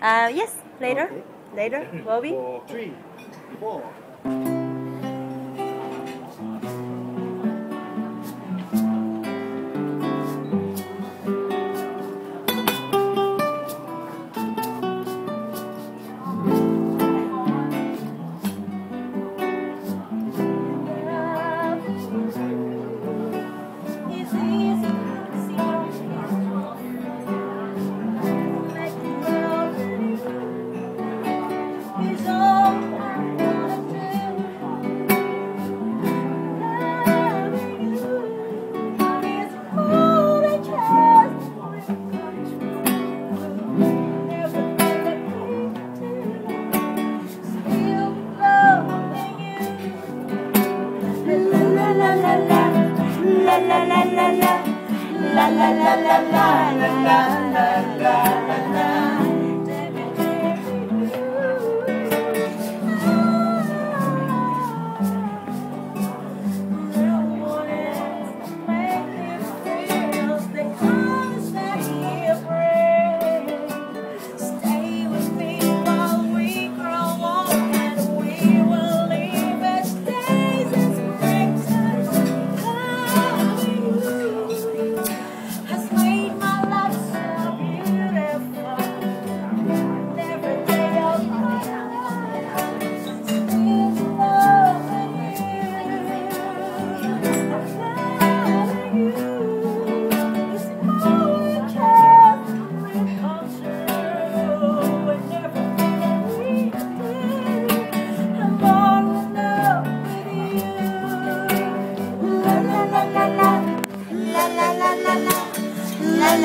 Uh, yes, later. Okay. Later, mm-hmm. three, Four, three, four. la la la la la la love.